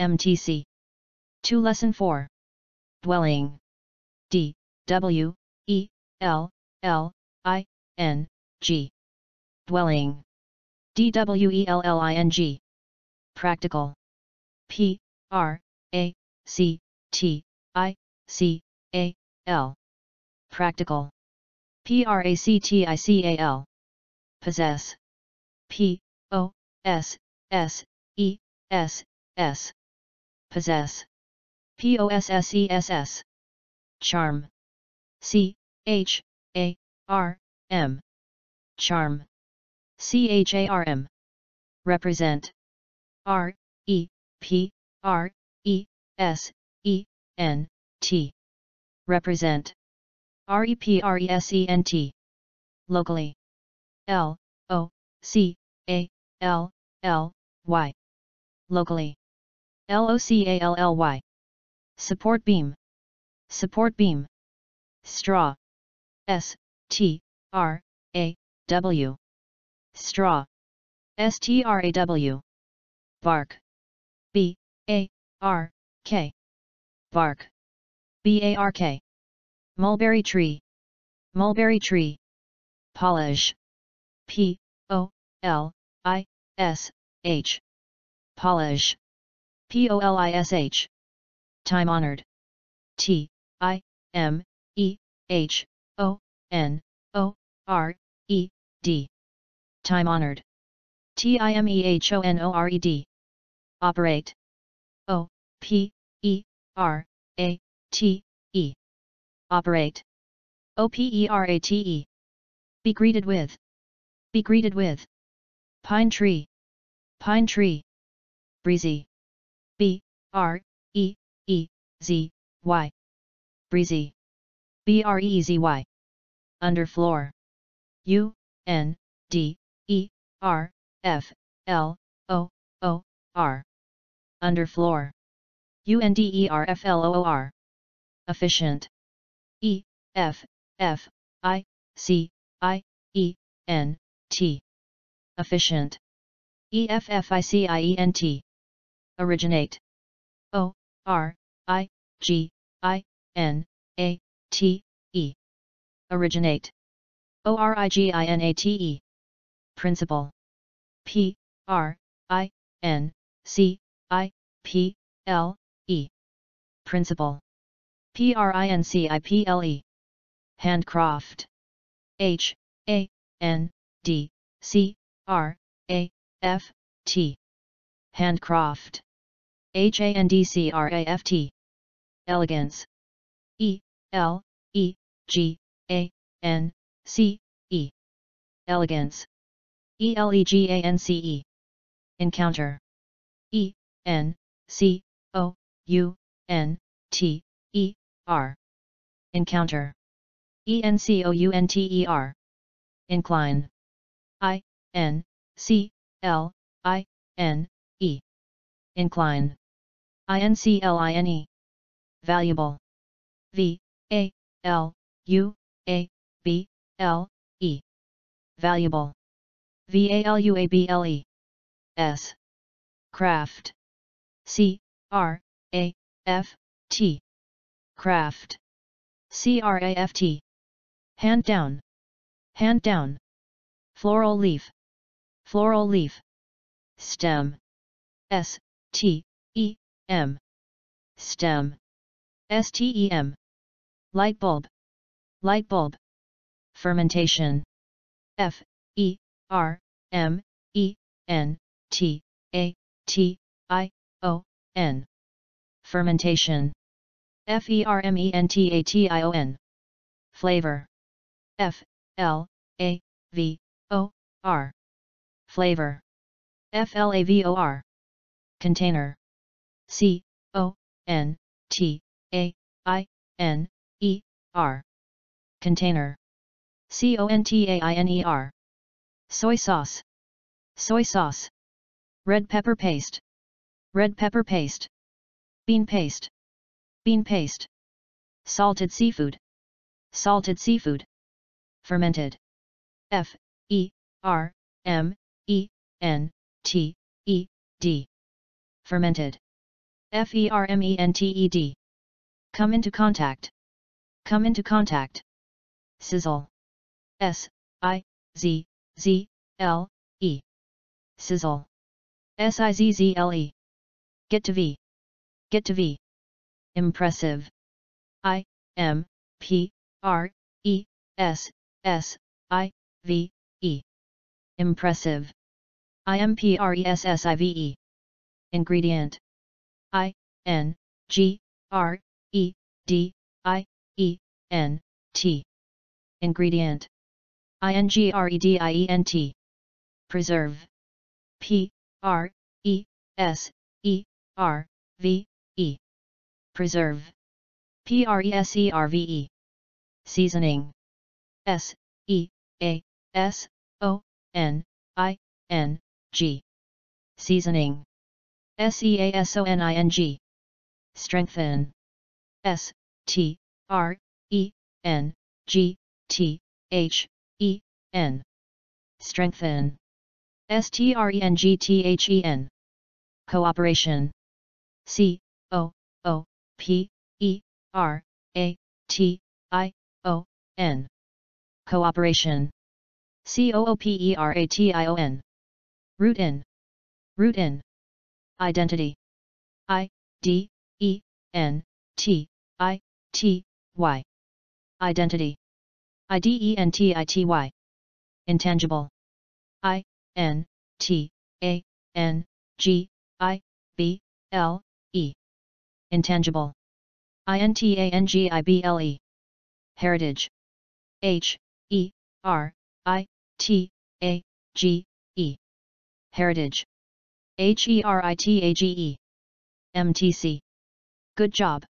MTC. 2 Lesson 4. Dwelling. D, W, E, L, L, I, N, G. Dwelling. D W E L L I N G. Practical. P, R, A, C, T, I, C, A, L. Practical. P R A C T I C A L. Possess. P, O, S, S, E, S, S. Possess. P O S S E S S. Charm. C, H, A, R, M. Charm. C H A R M. Represent. R, E, P, R, E, S, E, N, T. Represent. R E P R E S E N T. Locally. L, O, C, A, L, L, Y. Locally. L O C A L L Y. Support beam. Support beam. Straw. S, T, R, A, W. Straw. S T R A W. Bark. B, A, R, K. Bark. B A R K. Mulberry tree. Mulberry tree. Polish. P, O, L, I, S, H. Polish. P O L I S H. Time honored. T, I, M, E, H, O, N, O, R, E, D. Time honored. T I M E H O N O R E D. Operate. O, P, E, R, A, T, E. Operate. O P E R A T E. Be greeted with. Be greeted with. Pine tree. Pine tree. Breezy. B, R, E, E, Z, Y. Breezy. B R E Z Y. Underfloor. U, N, D, E, R, F, L, O, O, R. Underfloor. U N D E R F L O O R. Efficient. E, F, F, I, C, I, E, N, T. Efficient. E F F I C I E N T. Originate. O, R, I, G, I, N, A, T, E. Originate. O R I G I N A T E. Principle. P, R, I, N, C, I, P, L, E. Principle. P R I N C I P L E. Handcraft. H, A, N, D, C, R, A, F, T. Handcraft. H A N D C R A F T. Elegance. E, L, E, G, A, N, C, E. Elegance. E L E G A N C E. Encounter. E, N, C, O, U, N, T, E, R. Encounter. E N C O U N T E R. Incline. I, N, C, L, I, N, E. Incline. I N C L I N E. Valuable. V, A, L, U, A, B, L, E. Valuable. V A L U A B L E. S. Craft. C, R, A, F, T. Craft. C R A F T. Hand down. Hand down. Floral leaf. Floral leaf. Stem. S, T, E, M. Stem. S T E M. Light bulb. Light bulb. Fermentation. F, E, R, M, E, N, T, A, T, I, O, N. Fermentation. F. E. R. M. E. N. T. A. T. I. O. N. Flavor. F, L, A, V, O, R. Flavor. F. L. A. V. O. R. Container. C, O, N, T, A, I, N, E, R. Container. C O N T A I N E R. Soy sauce. Soy sauce. Red pepper paste. Red pepper paste. Bean paste. Bean paste. Salted seafood. Salted seafood. Fermented. F, E, R, M, E, N, T, E, D. Fermented. F-E-R-M-E-N-T-E-D. Come into contact. Come into contact. Sizzle. S, I, Z, Z, L, E. Sizzle. S-I-Z-Z-L-E. Get to V. Get to V. Impressive. I, M, P, R, E, S, S, I, V, E. Impressive. I-M-P-R-E-S-S-I-V-E. Ingredient. I, N, G, R, E, D, I, E, N, T. Ingredient. I-N-G-R-E-D-I-E-N-T. Preserve. P, R, E, S, E, R, V, E. Preserve. P R E S E R V E. Seasoning. S, E, A, S, O, N, I, N, G. Seasoning. S E A S O N I N G. Strengthen. S, T, R, E, N, G, T, H, E, N. Strengthen. S T R E N G T H E N. Cooperation. C, O, O, P, E, R, A, T, I, O, N. Cooperation. C O O P E R A T I O N. Root in. Root in. Identity. I, D, E, N, T, I, T, Y. Identity. I D E N T I T Y. Intangible. I, N, T, A, N, G, I, B, L, E. Intangible. I-N-T-A-N-G-I-B-L-E. Heritage. H, E, R, I, T, A, G, E. Heritage. H-E-R-I-T-A-G-E. MTC. Good job.